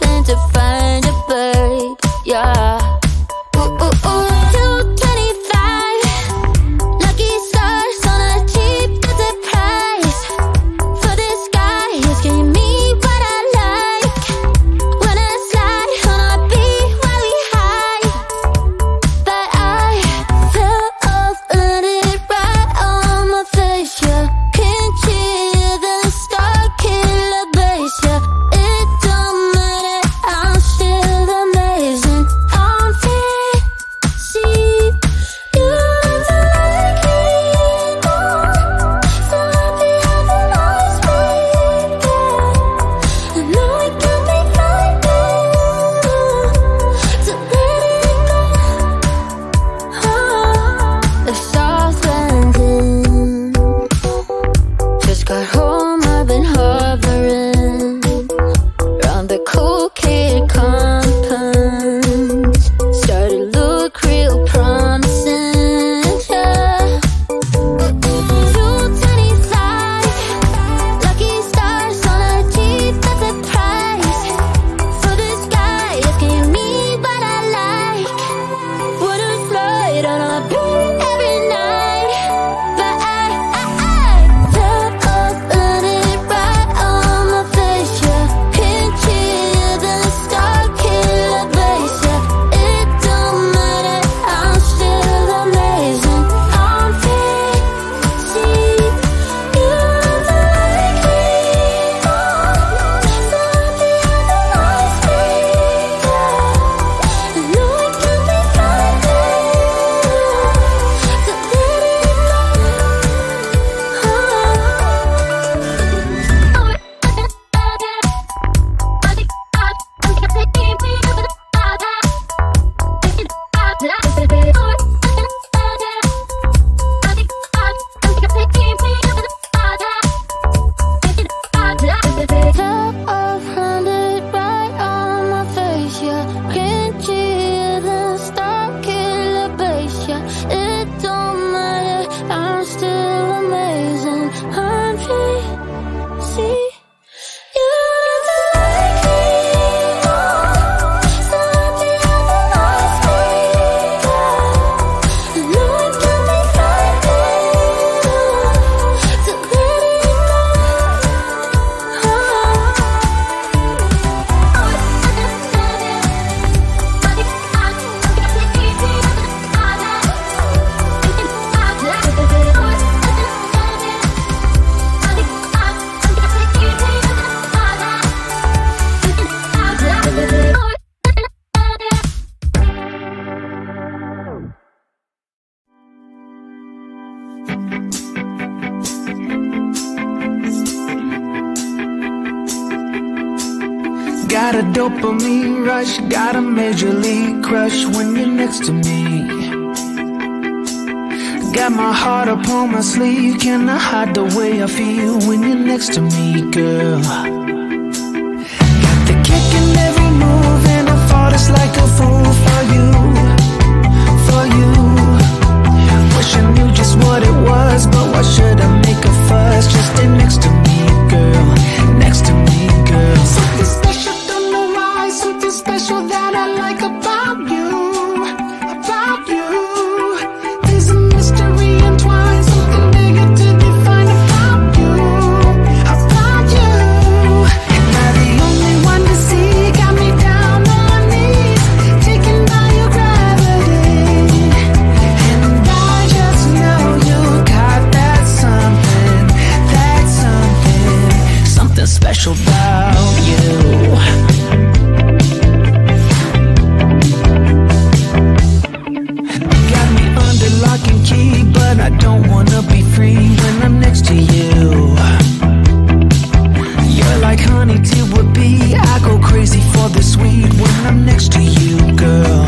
plan to find major league crush when you're next to me Got my heart upon my sleeve, can I hide the way I feel when you're next to me, girl? it would be. I go crazy for this weed when I'm next to you, girl.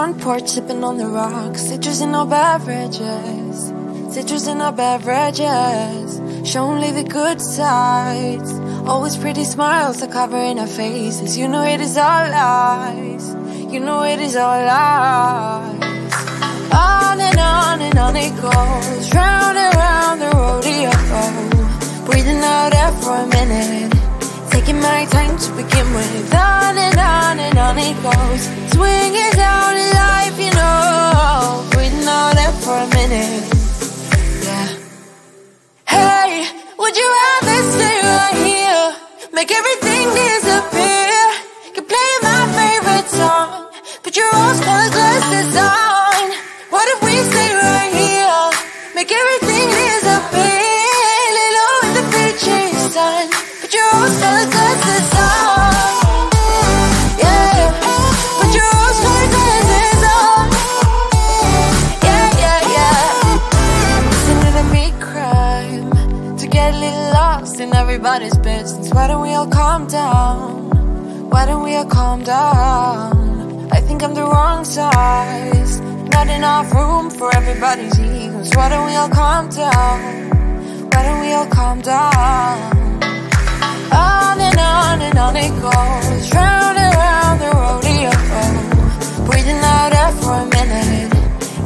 Front porch, sipping on the rocks. Citrus in our beverages. Citrus in our beverages. Show only the good sides. Always pretty smiles are covering our faces. You know it is all lies. You know it is all lies. On and on and on it goes. Round and round the rodeo. Breathing out air for a minute. Taking my time to begin with. On and on and on it goes. Swinging down in life, you know. Breathing out air for a minute. Yeah. Hey, would you rather stay right here? Make everything disappear. Keep playing my favorite song. Put your rose colored glasses on. What if we business. Why don't we all calm down? Why don't we all calm down? I think I'm the wrong size. Not enough room for everybody's egos. Why don't we all calm down? Why don't we all calm down? On and on and on it goes. Round and round the rodeo. Breathing out air for a minute.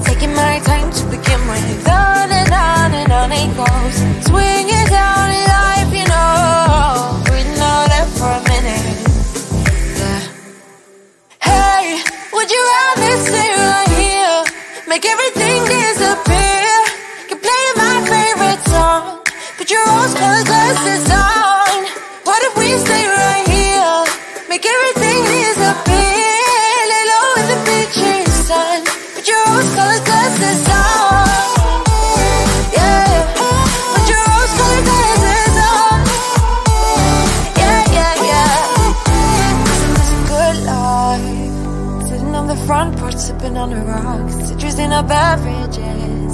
Taking my time to begin with. On and on and on it goes. Would you rather stay right here? Make everything disappear. Keep playing my favorite song. Put your rose colored glasses on. In our beverages.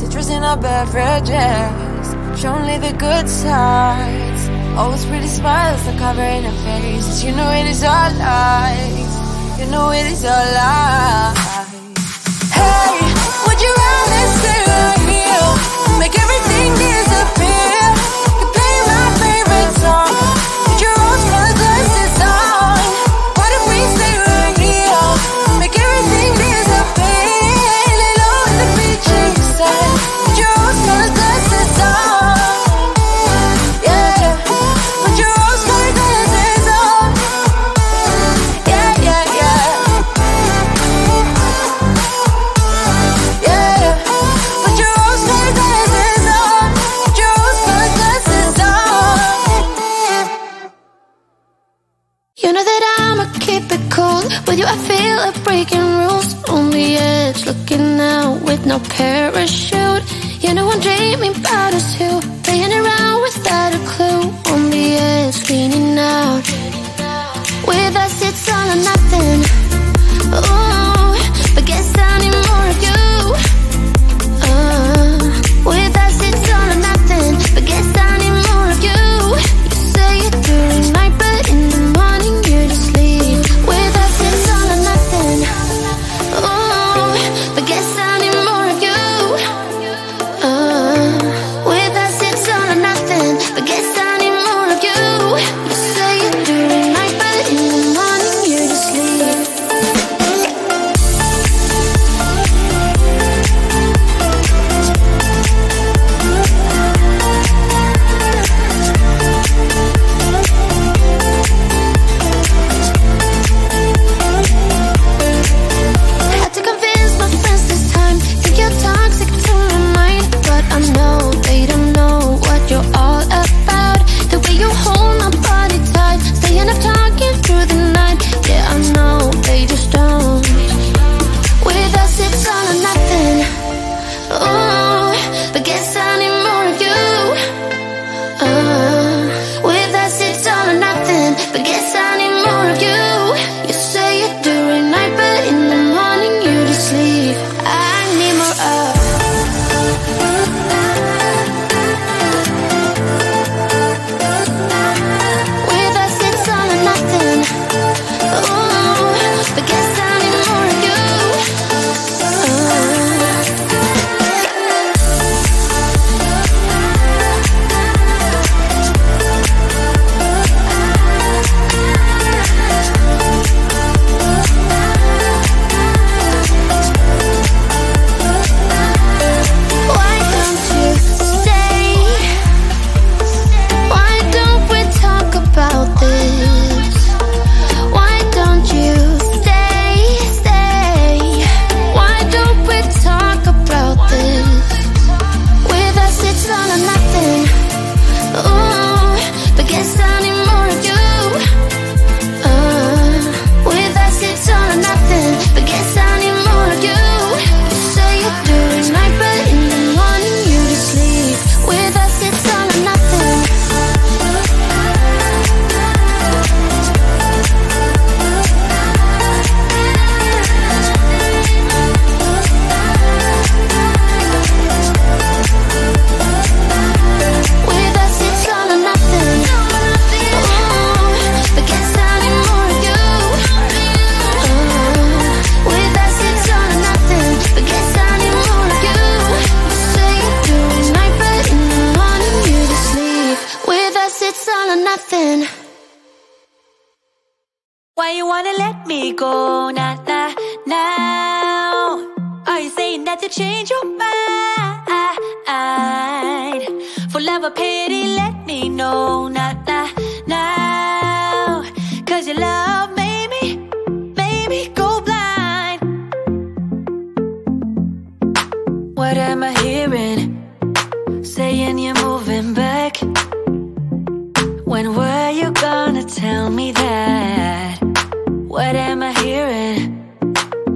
Citrus in our beverages. Show only the good sides. Always pretty smiles are covering our faces. You know it is all lies. You know it is all lies. Hey, would you rather stay right here? Make everything disappear. Go now, now, now? Are you saying that you change your mind? For love or pity, let me know now, now, now. Cause your love made me, made me go blind. What am I hearing? Saying you're moving back. When were you gonna tell me that? What am I hearing?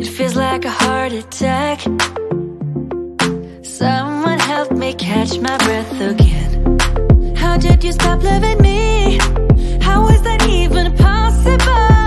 It feels like a heart attack. Someone help me catch my breath again. How did you stop loving me? How is that even possible?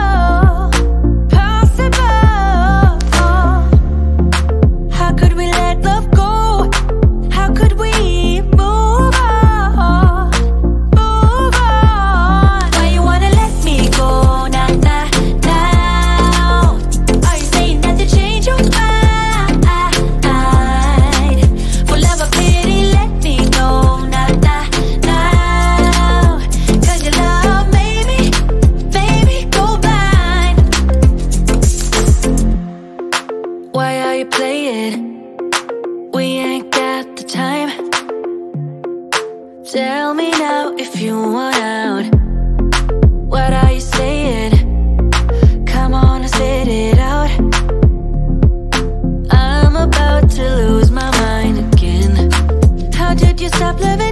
Tell me now if you want out What are you saying? Come on and spit it out I'm about to lose my mind again How did you stop living?